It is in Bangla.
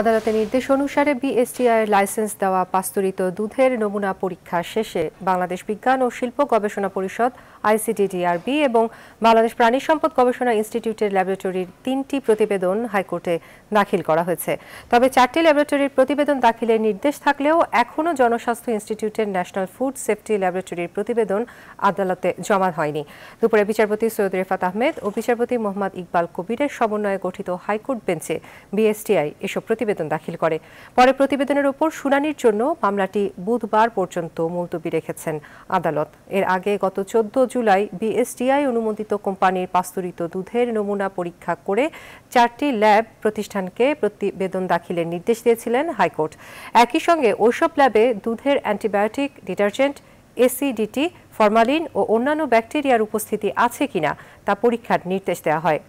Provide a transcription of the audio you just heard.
আদালতের নির্দেশ অনুসারে বিএসটিআই লাইসেন্স দেওয়া পাস্তুরিত দুধের নমুনা পরীক্ষা শেষে বাংলাদেশ বিজ্ঞান ও শিল্প গবেষণা পরিষদ আইসিডিডিআরবি এবং বাংলাদেশ প্রাণী সম্পদ গবেষণা ইনস্টিটিউটের ল্যাবরেটরির তিনটি প্রতিবেদন হাইকোর্টে দাখিল করা হয়েছে। তবে চারটি ল্যাবরেটরির প্রতিবেদন দাখিলের নির্দেশ থাকলেও এখনও জনস্বাস্থ্য ইনস্টিটিউটের ন্যাশনাল ফুড সেফটি ল্যাবরেটরির প্রতিবেদন আদালতে জমা হয়নি। দুপুরে বিচারপতি সৈয়দ রেফাত আহমেদ ও বিচারপতি মোহাম্মদ ইকবাল কবিরের সমন্বয়ে গঠিত হাইকোর্ট বেঞ্চে বিএসটিআই এসব প্রতিবেদন দাখিল করে। পরে প্রতিবেদনের উপর শুনানির জন্য মামলাটি বুধবার পর্যন্ত মুলতবি রেখেছেন আদালত। এর আগে গত চোদ্দ জুলাই বিএসটিআই অনুমোদিত কোম্পানির পাস্তুরিত দুধের নমুনা পরীক্ষা করে চারটি ল্যাব প্রতিষ্ঠানকে প্রতিবেদন দাখিলের নির্দেশ দিয়েছিলেন হাইকোর্ট। একই সঙ্গে ওইসব ল্যাবে দুধের অ্যান্টিবায়োটিক ডিটারজেন্ট, এসিডিটি, ফরমালিন ও অন্যান্য ব্যাকটেরিয়ার উপস্থিতি আছে কিনা তা পরীক্ষার নির্দেশ দেওয়া হয়।